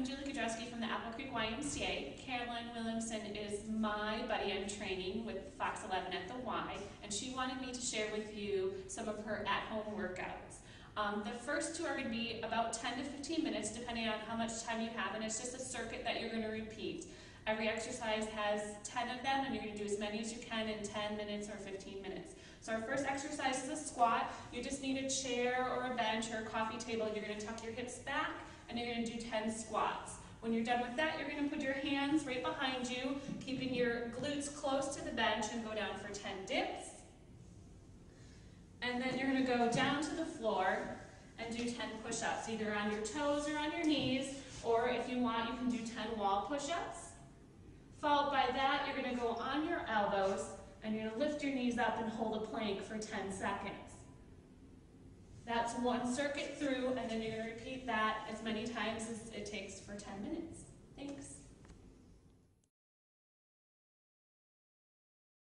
I'm Julie Kudrowski from the Apple Creek YMCA. Carolyn Williamson is my buddy I'm training with Fox 11 at the Y, and she wanted me to share with you some of her at-home workouts. Um, the first two are going to be about 10 to 15 minutes, depending on how much time you have, and it's just a circuit that you're going to repeat. Every exercise has 10 of them, and you're going to do as many as you can in 10 minutes or 15 minutes. So our first exercise is a squat. You just need a chair or a bench or a coffee table. You're going to tuck your hips back, and you're going to do 10 squats. When you're done with that, you're going to put your hands right behind you, keeping your glutes close to the bench, and go down for 10 dips. And then you're going to go down to the floor and do 10 push-ups, either on your toes or on your knees, or if you want, you can do 10 wall push-ups. Followed by that, you're going to go on your elbows, and you're going to lift your knees up and hold a plank for 10 seconds. That's one circuit through, and then you're going to repeat